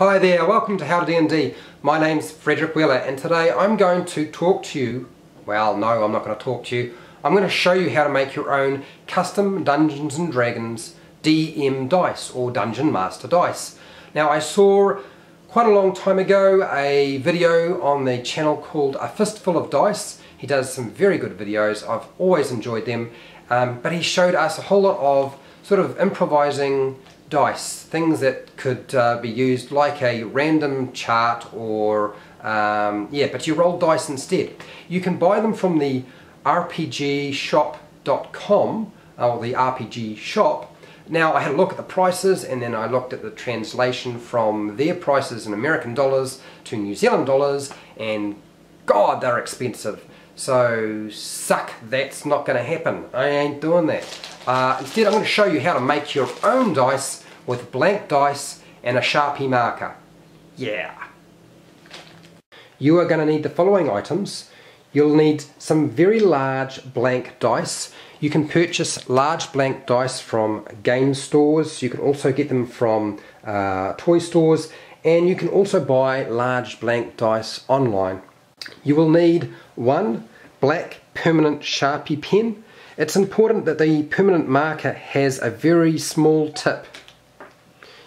Hi there, welcome to How to D&D. My name's Frederick Wheeler and today I'm going to talk to you, well no I'm not going to talk to you, I'm going to show you how to make your own custom Dungeons & Dragons DM dice or Dungeon Master dice. Now I saw quite a long time ago a video on the channel called A Fistful of Dice. He does some very good videos, I've always enjoyed them, um, but he showed us a whole lot of sort of improvising dice, things that could uh, be used like a random chart or um, yeah, but you roll dice instead. You can buy them from the rpgshop.com or the RPG shop. Now I had a look at the prices and then I looked at the translation from their prices in American dollars to New Zealand dollars and God they're expensive. So suck, that's not going to happen. I ain't doing that. Uh, instead I'm going to show you how to make your own dice with blank dice and a Sharpie marker. Yeah. You are going to need the following items. You'll need some very large blank dice. You can purchase large blank dice from game stores. You can also get them from uh, toy stores and you can also buy large blank dice online. You will need one black permanent Sharpie pen. It's important that the permanent marker has a very small tip.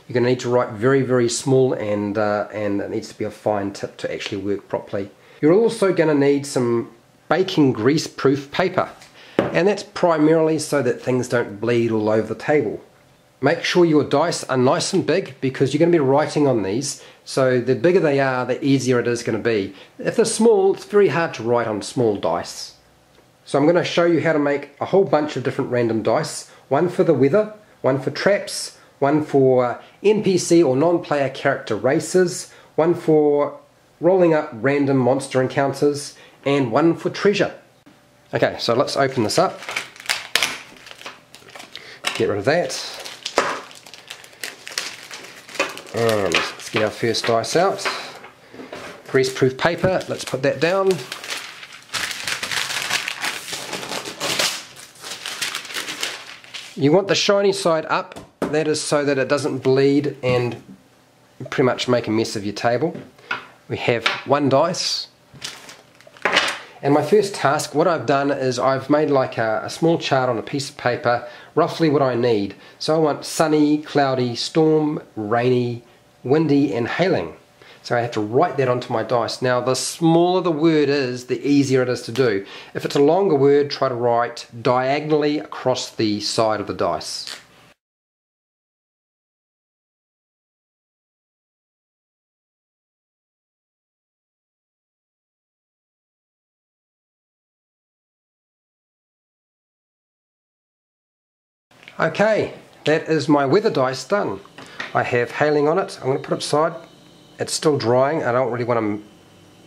You're going to need to write very very small and, uh, and it needs to be a fine tip to actually work properly. You're also going to need some baking grease proof paper and that's primarily so that things don't bleed all over the table. Make sure your dice are nice and big because you're going to be writing on these so the bigger they are the easier it is going to be. If they're small it's very hard to write on small dice. So I'm going to show you how to make a whole bunch of different random dice. One for the weather, one for traps, one for NPC or non-player character races, one for rolling up random monster encounters, and one for treasure. Okay, so let's open this up. Get rid of that. And let's get our first dice out. Greaseproof paper, let's put that down. You want the shiny side up, that is so that it doesn't bleed and pretty much make a mess of your table. We have one dice. And my first task, what I've done is I've made like a, a, small chart on a piece of paper, roughly what I need. So I want sunny, cloudy, storm, rainy, windy and hailing. So I have to write that onto my dice. Now the smaller the word is, the easier it is to do. If it's a longer word, try to write diagonally across the side of the dice. Okay, that is my weather dice done. I have hailing on it. I'm going to put it aside. It's still drying. I don't really want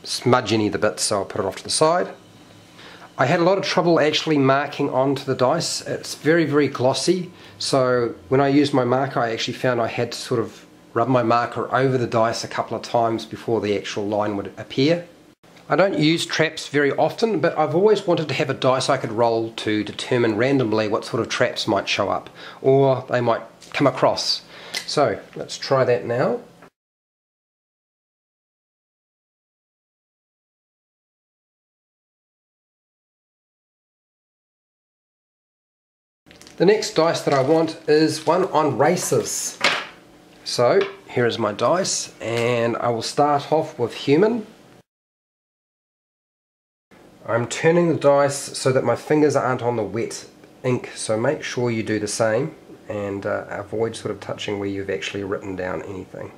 to smudge any of the bits, so I'll put it off to the side. I had a lot of trouble actually marking onto the dice. It's very, very glossy. So when I used my marker, I actually found I had to sort of rub my marker over the dice a couple of times before the actual line would appear. I don't use traps very often, but I've always wanted to have a dice I could roll to determine randomly what sort of traps might show up, or they might come across. So, let's try that now. The next dice that I want is one on races. So, here is my dice, and I will start off with human. I'm turning the dice so that my fingers aren't on the wet ink so make sure you do the same and uh, avoid sort of touching where you've actually written down anything.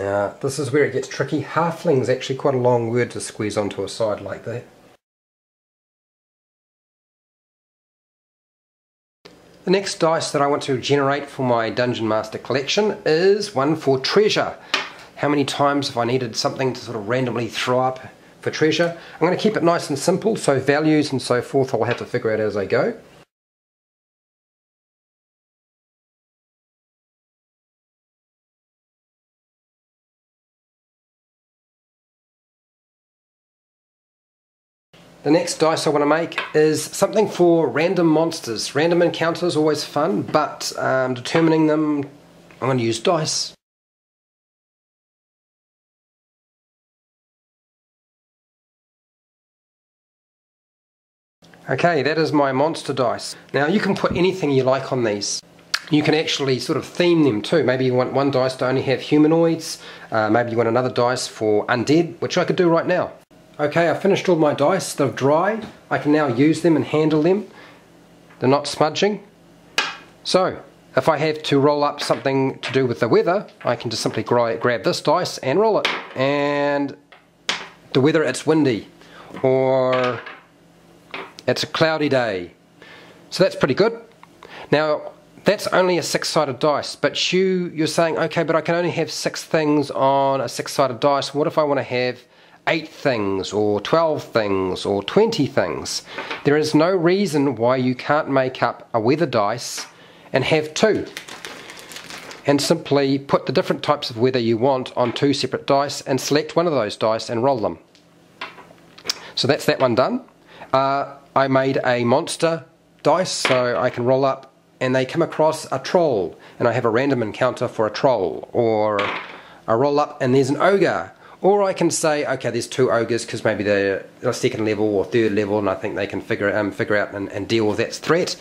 Uh, this is where it gets tricky. Halfling is actually quite a long word to squeeze onto a side like that. The next dice that I want to generate for my Dungeon Master collection is one for treasure how many times have I needed something to sort of randomly throw up for treasure. I'm going to keep it nice and simple, so values and so forth I'll have to figure out as I go. The the next dice I want to make is something for random monsters. Random encounters always fun, but um, determining them, I'm going to use dice. Okay, that is my monster dice. Now you can put anything you like on these. You can actually sort of theme them too. Maybe you want one dice to only have humanoids, uh, maybe you want another dice for undead, which I could do right now. Okay, I've finished all my dice, they're dry. I can now use them and handle them. They're not smudging. So, if I have to roll up something to do with the weather, I can just simply grab this dice and roll it. And the weather, it's windy. Or it's a cloudy day. So that's pretty good. Now, that's only a six-sided dice, but you, you're saying, okay, but I can only have six things on a six-sided dice. What if I want to have eight things, or 12 things, or 20 things? There is no reason why you can't make up a weather dice and have two. And simply put the different types of weather you want on two separate dice and select one of those dice and roll them. So that's that one done. Uh, I made a monster dice so I can roll up and they come across a troll and I have a random encounter for a troll or I roll up and there's an ogre. Or I can say okay there's two ogres because maybe they're second level or third level and I think they can figure, um, figure out and, and deal with that threat.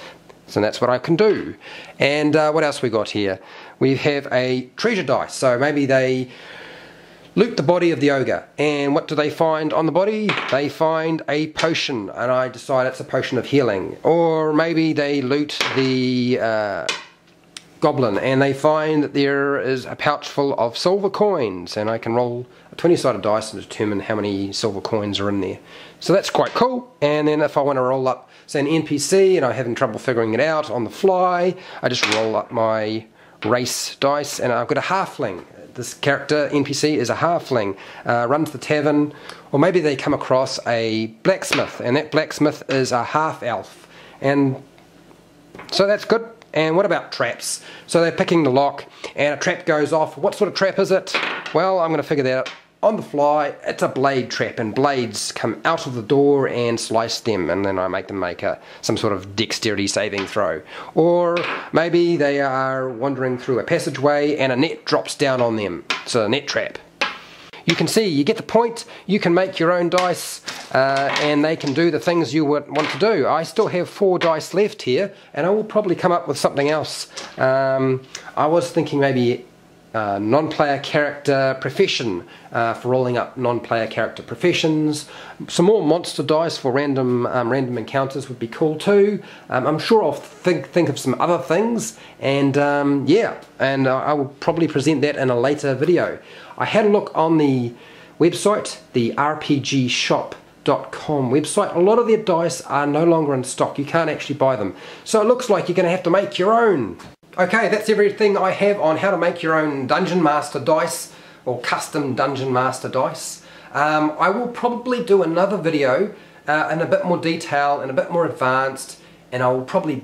So that's what I can do. And uh, what else we got here? We have a treasure dice. So maybe they loot the body of the ogre. And what do they find on the body? They find a potion, and I decide it's a potion of healing. Or maybe they loot the uh, goblin, and they find that there is a pouch full of silver coins, and I can roll a 20-sided dice and determine how many silver coins are in there. So that's quite cool. And then if I want to roll up, say, an NPC, and I'm having trouble figuring it out on the fly, I just roll up my race dice, and I've got a halfling this character, NPC, is a halfling, uh, runs the tavern, or maybe they come across a blacksmith, and that blacksmith is a half elf. And so that's good. And what about traps? So they're picking the lock, and a trap goes off. What sort of trap is it? Well, I'm going to figure that out on the fly, it's a blade trap, and blades come out of the door and slice them, and then I make them make a, some sort of dexterity saving throw. Or maybe they are wandering through a passageway and a net drops down on them. It's a net trap. You can see, you get the point, you can make your own dice, uh, and they can do the things you would want to do. I still have four dice left here, and I will probably come up with something else. Um, I was thinking maybe uh, non-player character profession uh, for rolling up non-player character professions. Some more monster dice for random um, random encounters would be cool too. Um, I'm sure I'll think think of some other things, and um, yeah, and I will probably present that in a later video. I had a look on the website, the RPG Shop website. A lot of their dice are no longer in stock. You can't actually buy them. So it looks like you're going to have to make your own. Okay, that's everything I have on how to make your own Dungeon Master dice or custom Dungeon Master dice. Um, I will probably do another video uh, in a bit more detail and a bit more advanced and I will probably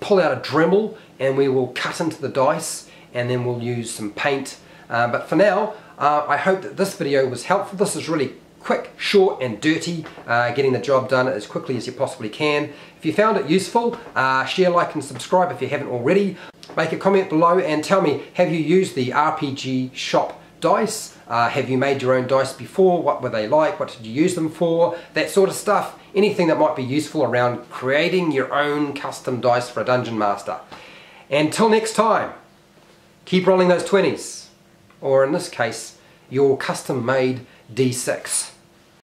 pull out a Dremel and we will cut into the dice and then we'll use some paint. Uh, but for now, uh, I hope that this video was helpful. This is really quick, short and dirty, uh, getting the job done as quickly as you possibly can. If you found it useful, uh, share, like and subscribe if you haven't already. Make a comment below and tell me, have you used the RPG Shop dice? Uh, have you made your own dice before? What were they like? What did you use them for? That sort of stuff. Anything that might be useful around creating your own custom dice for a Dungeon Master. Until next time, keep rolling those 20s. Or in this case, your custom made D6.